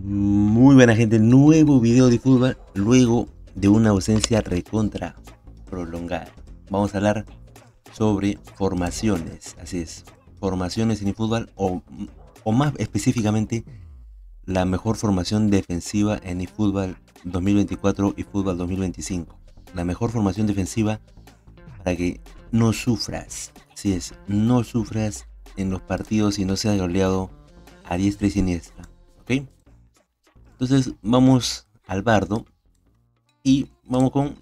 Muy buena gente, nuevo video de fútbol luego de una ausencia recontra prolongada. Vamos a hablar sobre formaciones, así es, formaciones en el fútbol o, o más específicamente la mejor formación defensiva en el fútbol 2024 y fútbol 2025. La mejor formación defensiva para que no sufras, así es, no sufras en los partidos y no seas goleado a diestra y siniestra, ¿ok? Entonces vamos al bardo y vamos con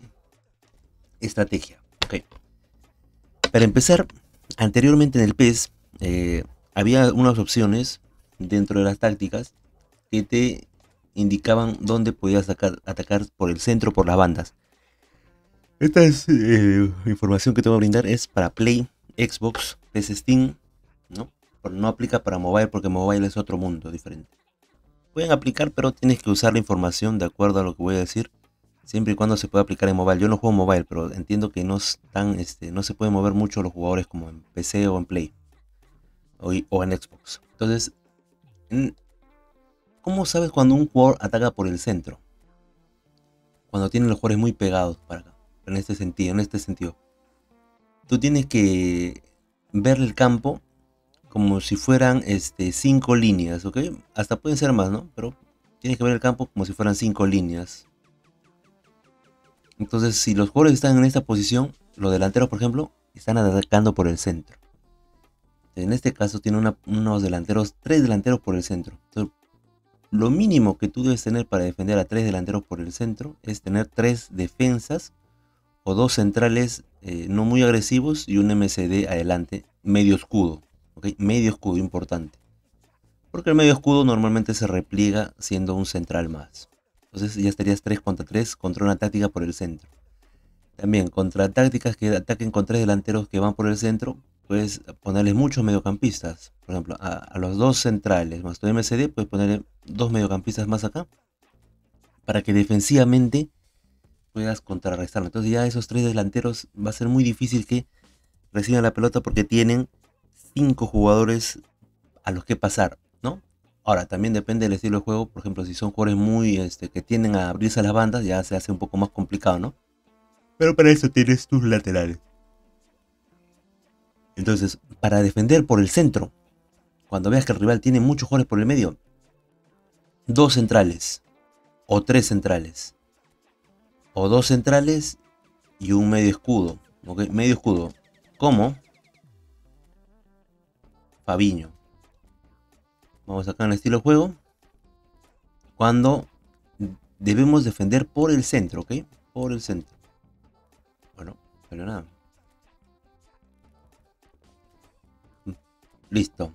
estrategia, ¿ok? Para empezar, anteriormente en el PES eh, había unas opciones dentro de las tácticas que te indicaban dónde podías atacar por el centro, por las bandas. Esta es, eh, información que te voy a brindar es para Play, Xbox, PS Steam, ¿no? no aplica para mobile porque mobile es otro mundo diferente. Pueden aplicar, pero tienes que usar la información de acuerdo a lo que voy a decir, siempre y cuando se pueda aplicar en mobile. Yo no juego mobile, pero entiendo que no, están, este, no se pueden mover mucho los jugadores como en PC o en Play o, o en Xbox. Entonces, ¿cómo sabes cuando un jugador ataca por el centro? Cuando tienen los jugadores muy pegados para acá, en este sentido, en este sentido. Tú tienes que ver el campo como si fueran este, cinco líneas, ¿ok? Hasta pueden ser más, ¿no? Pero tienes que ver el campo como si fueran cinco líneas. Entonces, si los jugadores están en esta posición, los delanteros, por ejemplo, están atacando por el centro. En este caso, tiene unos delanteros, tres delanteros por el centro. Lo mínimo que tú debes tener para defender a tres delanteros por el centro es tener tres defensas o dos centrales eh, no muy agresivos y un MCD adelante, medio escudo. Medio escudo importante. Porque el medio escudo normalmente se repliega siendo un central más. Entonces ya estarías 3 contra 3 contra una táctica por el centro. También contra tácticas que ataquen con tres delanteros que van por el centro, puedes ponerles muchos mediocampistas. Por ejemplo, a, los dos centrales más tu MCD, puedes ponerle dos mediocampistas más acá. Para que defensivamente puedas contrarrestarlo. Entonces ya esos tres delanteros va a ser muy difícil que reciban la pelota porque tienen cinco jugadores a los que pasar, ¿no? Ahora, también depende del estilo de juego. Por ejemplo, si son jugadores muy este, que tienden a abrirse las bandas, ya se hace un poco más complicado, ¿no? Pero para eso tienes tus laterales. Entonces, para defender por el centro, cuando veas que el rival tiene muchos jugadores por el medio, dos centrales o tres centrales o dos centrales y un medio escudo, ¿ok? Medio escudo. ¿Cómo? Fabiño. Vamos acá en el estilo juego. Cuando debemos defender por el centro, ¿ok? Por el centro. Bueno, pero nada. Listo.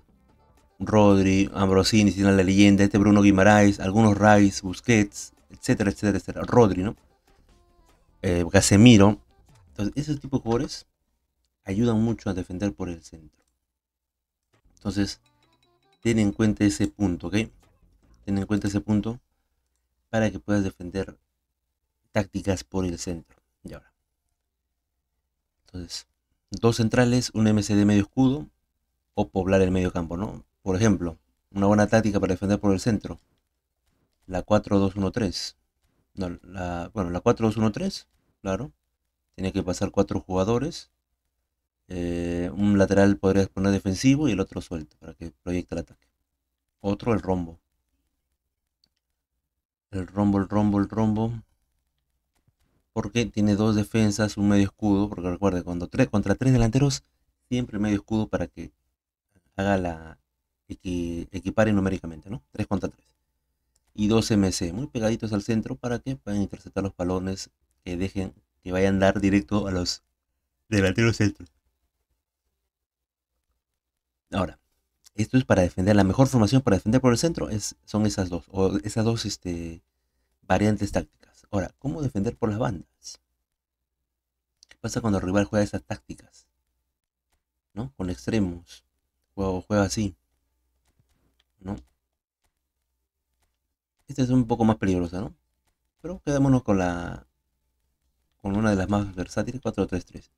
Rodri, Ambrosini, tiene la leyenda, este Bruno Guimaraes, algunos Rice, Busquets, etcétera, etcétera, etcétera. Rodri, ¿no? Eh, Casemiro. Entonces, ese tipo de jugadores ayudan mucho a defender por el centro. Entonces, ten en cuenta ese punto, ¿ok? Ten en cuenta ese punto para que puedas defender tácticas por el centro. Y ahora. Entonces, dos centrales, un MC medio escudo o poblar el medio campo, ¿no? Por ejemplo, una buena táctica para defender por el centro. La 4-2-1-3. No, la, bueno, la 4-2-1-3, claro. Tiene que pasar cuatro jugadores eh, un lateral podrías poner defensivo y el otro suelto para que proyecte el ataque. Otro, el rombo. El rombo, el rombo, el rombo. Porque tiene dos defensas, un medio escudo. Porque recuerde, cuando tres, contra tres delanteros, siempre medio escudo para que haga la equipare numéricamente, ¿no? 3 contra 3. Y dos MC, muy pegaditos al centro para que puedan interceptar los balones que dejen que vayan dar directo a los delanteros centros. Ahora, esto es para defender, la mejor formación para defender por el centro es, son esas dos, o esas dos este, variantes tácticas. Ahora, ¿cómo defender por las bandas? ¿Qué pasa cuando el rival juega esas tácticas? ¿No? Con extremos. O juega así. ¿No? Esta es un poco más peligrosa, ¿no? Pero quedémonos con la. con una de las más versátiles, 4-3-3.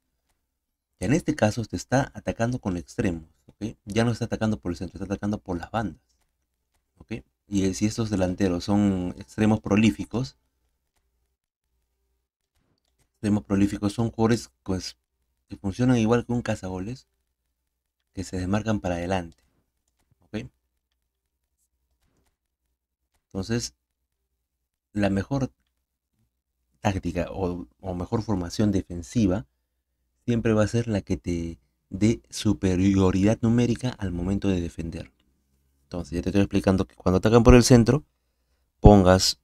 En este caso te está atacando con extremos, ¿ok? Ya no está atacando por el centro, está atacando por las bandas, ¿ok? y si estos delanteros son extremos prolíficos, extremos prolíficos son jugadores pues, que funcionan igual que un cazagoles, que se desmarcan para adelante. ¿Ok? Entonces, la mejor táctica o, o, mejor formación defensiva siempre va a ser la que te dé superioridad numérica al momento de defender. Entonces, ya te estoy explicando que cuando atacan por el centro, pongas,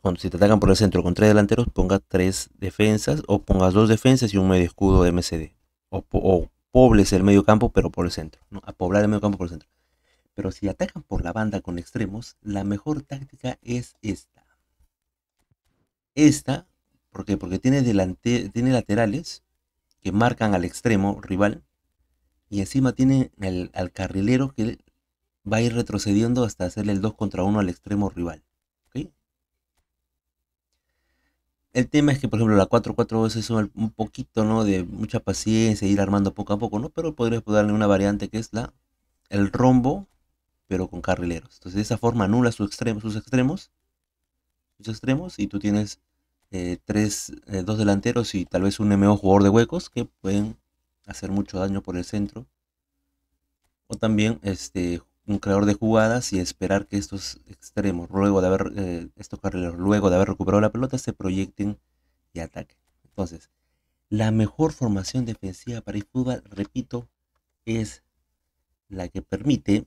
cuando si te atacan por el centro con tres delanteros, pongas tres defensas o pongas dos defensas y un medio escudo de MCD. O, o pobles el medio campo, pero por el centro. ¿no? A poblar el medio campo por el centro. Pero si atacan por la banda con extremos, la mejor táctica es esta. Esta, ¿por qué? Porque tiene, delante, tiene laterales que marcan al extremo rival y encima tiene al carrilero que va a ir retrocediendo hasta hacerle el 2 contra 1 al extremo rival. El tema es que, por ejemplo, la 4-4-2 es un poquito, ¿no? De mucha paciencia, ir armando poco a poco, ¿no? Pero podrías darle una variante que es la el rombo, pero con carrileros. Entonces, de esa forma anula sus extremos, sus extremos, y tú tienes eh, tres, eh, dos delanteros y tal vez un MO jugador de huecos que pueden hacer mucho daño por el centro. O también este, un creador de jugadas y esperar que estos extremos, luego de haber, eh, estos carrileros, luego de haber recuperado la pelota, se proyecten y ataquen. Entonces, la mejor formación defensiva para el fútbol, repito, es la que permite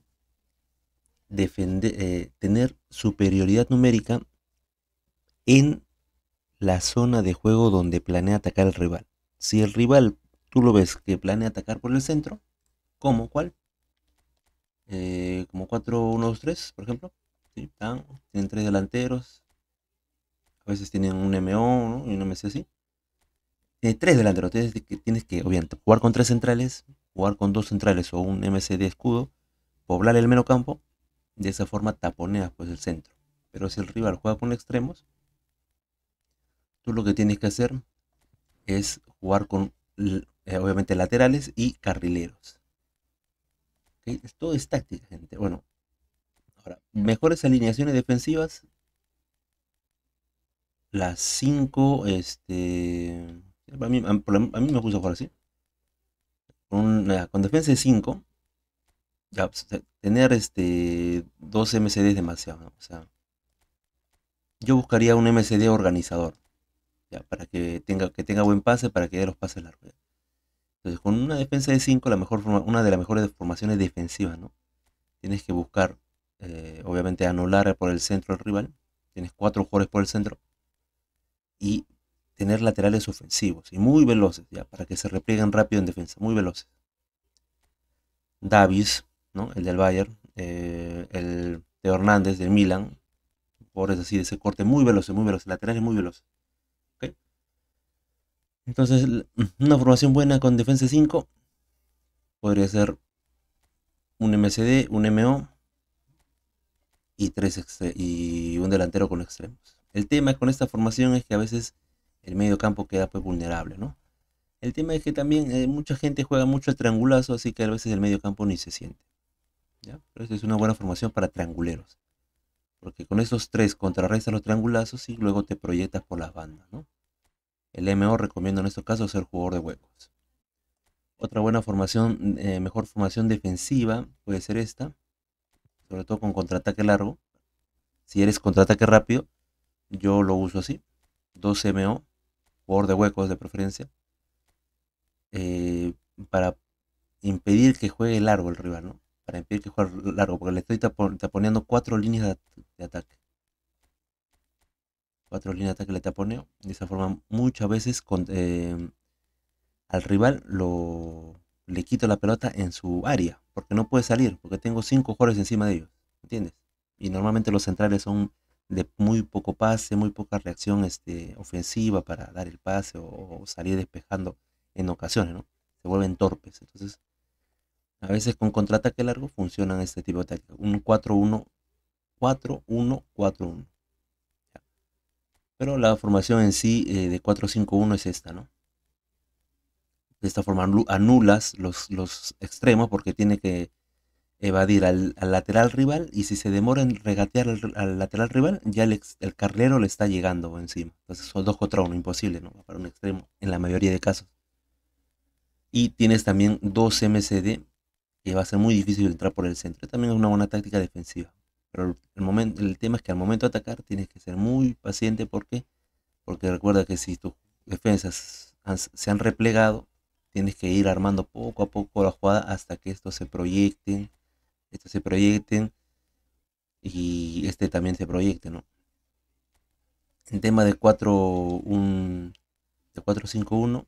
defender, tener superioridad numérica en la zona de juego donde planea atacar el rival. Si el rival, tú lo ves que planea atacar por el centro, ¿cómo? ¿Cuál? Eh, como 4-1-2-3, por ejemplo. ¿sí? Tienen tres delanteros. A veces tienen un MO y un MC así. Tiene tres delanteros. Tienes que, tienes que, obviamente, jugar con tres centrales, jugar con dos centrales o un MC de escudo, poblar el medio campo. De esa forma taponeas pues, el centro. Pero si el rival juega con extremos, tú lo que tienes que hacer es jugar con, eh, obviamente, laterales y carrileros. Todo es táctica, gente. Bueno, ahora, mejores alineaciones defensivas. Las 5, este... A mí, me gusta jugar así. Con, con defensa de 5, ya, pues, tener este, dos MCD es demasiado. O sea, yo buscaría un MCD organizador. Ya, para que tenga, que tenga buen pase, para que dé los pases largos. Entonces, con una defensa de 5, la mejor una de las mejores formaciones defensivas, ¿no? Tienes que buscar, eh, obviamente, anular por el centro al rival. Tienes cuatro jugadores por el centro. Y tener laterales ofensivos y muy veloces, ya, para que se replieguen rápido en defensa, muy veloces. Davis, ¿no? El del Bayern, eh, el de Hernández del Milan, jugadores así de ese corte, muy veloces, muy veloces, laterales muy veloces. Entonces, una formación buena con defensa 5 podría ser un MCD, un MO y, tres y un delantero con extremos. El tema con esta formación es que a veces el medio campo queda pues vulnerable, ¿no? El tema es que también eh, mucha gente juega mucho triangulazo, así que a veces el medio campo ni se siente. Pero esta es una buena formación para trianguleros. Porque con esos tres contrarrestas los triangulazos y luego te proyectas por las bandas, ¿no? El MO recomiendo en estos casos ser jugador de huecos. Otra buena formación, eh, mejor formación defensiva puede ser esta, sobre todo con contraataque largo. Si eres contraataque rápido, yo lo uso así. 2 MO, jugador de huecos de preferencia, eh, para impedir que juegue largo el rival, ¿no? Para impedir que juegue largo, porque le estoy taponiendo cuatro líneas de ataque cuatro líneas de ataque le taponeo. De esa forma, muchas veces eh, al rival lo, le quito la pelota en su área, porque no puede salir, porque tengo cinco jugadores encima de ellos, ¿entiendes? Y normalmente los centrales son de muy poco pase, muy poca reacción este, ofensiva para dar el pase o, salir despejando en ocasiones, ¿no? Se vuelven torpes. Entonces, a veces con contraataque largo funcionan este tipo de tácticas. Un 4-1, 4-1-4-1. Pero la formación en sí eh, de 4-5-1 es esta, ¿no? De esta forma anulas los, extremos porque tiene que evadir al, lateral rival y si se demora en regatear al, lateral rival, ya el, el, carrilero le está llegando encima. Entonces son dos contra uno, imposible, ¿no? Para un extremo, en la mayoría de casos. Y tienes también dos MCD, que va a ser muy difícil entrar por el centro. También es una buena táctica defensiva. Pero el, momento, el tema es que al momento de atacar tienes que ser muy paciente. ¿Por qué? Porque recuerda que si tus defensas se han replegado, tienes que ir armando poco a poco la jugada hasta que estos se proyecten, estos se proyecten y este también se proyecte, ¿no? En tema de 4 un de 4-5-1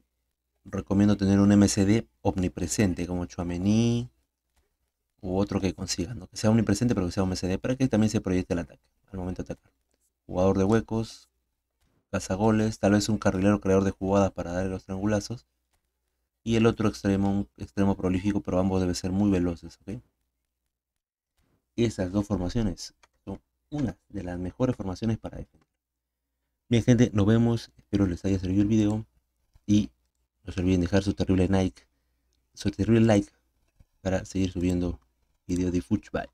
recomiendo tener un MCD omnipresente como Chuamení u otro que consiga, ¿no? que sea omnipresente pero que sea un MCD para que también se proyecte el ataque al momento de atacar. Jugador de huecos, cazagoles, tal vez un carrilero creador de jugadas para darle los triangulazos y el otro extremo, un extremo prolífico, pero ambos deben ser muy veloces, Esas dos formaciones son una de las mejores formaciones para defender. Bien gente, nos vemos, espero les haya servido el video y no se olviden dejar su terrible like, su terrible like para seguir subiendo videos de fútbol.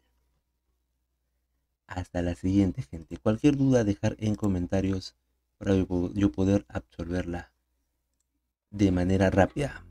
Hasta la siguiente gente. Cualquier duda dejar en comentarios para yo poder absorberla de manera rápida.